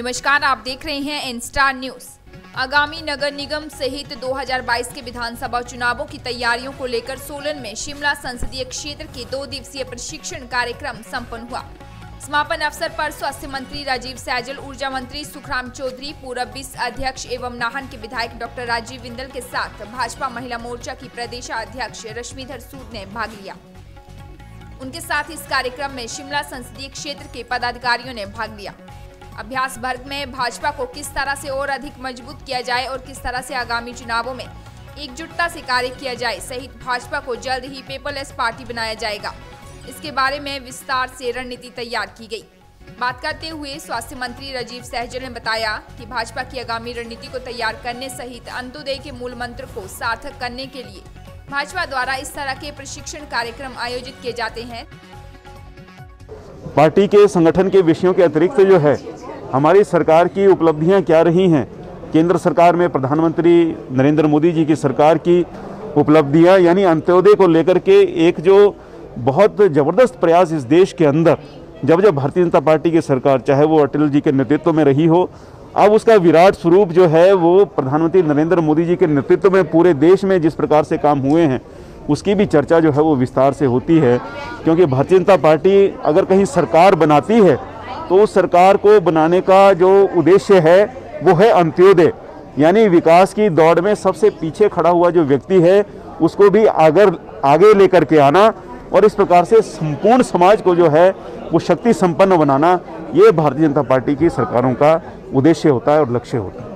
नमस्कार, आप देख रहे हैं इन स्टार न्यूज़ आगामी नगर निगम सहित 2022 के विधानसभा चुनावों की तैयारियों को लेकर सोलन में शिमला संसदीय क्षेत्र के दो दिवसीय प्रशिक्षण कार्यक्रम संपन्न हुआ। समापन अवसर पर स्वास्थ्य मंत्री राजीव सैजल, ऊर्जा मंत्री सुखराम चौधरी पूर्व विस अध्यक्ष एवं नाहन के विधायक डॉक्टर राजीव बिंदल के साथ भाजपा महिला मोर्चा की प्रदेशाध्यक्ष रश्मिधर सूद ने भाग लिया। उनके साथ इस कार्यक्रम में शिमला संसदीय क्षेत्र के पदाधिकारियों ने भाग लिया। अभ्यास वर्ग में भाजपा को किस तरह से और अधिक मज़बूत किया जाए और किस तरह से आगामी चुनावों में एकजुटता से कार्य किया जाए, सहित भाजपा को जल्द ही पेपरलेस पार्टी बनाया जाएगा। इसके बारे में विस्तार से रणनीति तैयार की गई। बात करते हुए स्वास्थ्य मंत्री राजीव सहजल ने बताया कि भाजपा की आगामी रणनीति को तैयार करने सहित अंत्योदय के मूल मंत्र को सार्थक करने के लिए भाजपा द्वारा इस तरह के प्रशिक्षण कार्यक्रम आयोजित किए जाते हैं। पार्टी के संगठन के विषयों के अतिरिक्त जो है, हमारी सरकार की उपलब्धियाँ क्या रही हैं? केंद्र सरकार में प्रधानमंत्री नरेंद्र मोदी जी की सरकार की उपलब्धियाँ, यानी अंत्योदय को लेकर के एक जो बहुत ज़बरदस्त प्रयास इस देश के अंदर, जब जब भारतीय जनता पार्टी की सरकार, चाहे वो अटल जी के नेतृत्व में रही हो, अब उसका विराट स्वरूप जो है, वो प्रधानमंत्री नरेंद्र मोदी जी के नेतृत्व में पूरे देश में जिस प्रकार से काम हुए हैं उसकी भी चर्चा जो है वो विस्तार से होती है, क्योंकि भारतीय जनता पार्टी अगर कहीं सरकार बनाती है तो उस सरकार को बनाने का जो उद्देश्य है, वो है अंत्योदय। यानी विकास की दौड़ में सबसे पीछे खड़ा हुआ जो व्यक्ति है, उसको भी आगर, आगे लेकर के आना और इस प्रकार से संपूर्ण समाज को जो है, वो शक्ति संपन्न बनाना, ये भारतीय जनता पार्टी की सरकारों का उद्देश्य होता है और लक्ष्य होता है।